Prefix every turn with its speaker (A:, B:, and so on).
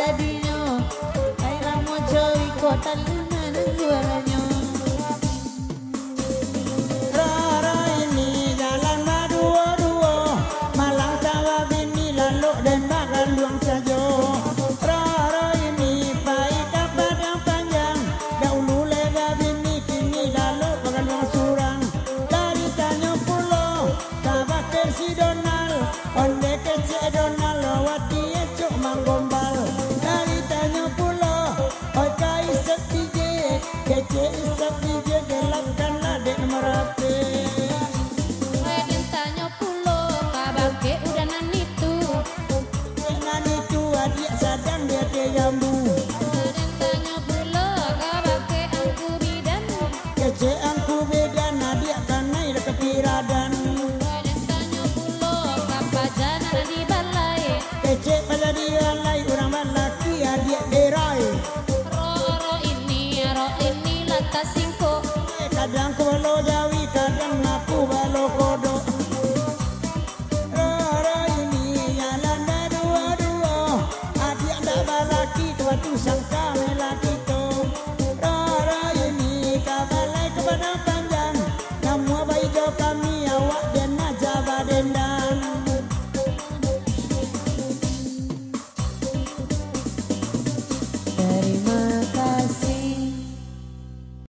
A: Kadino, I don't know.
B: que quieres a mi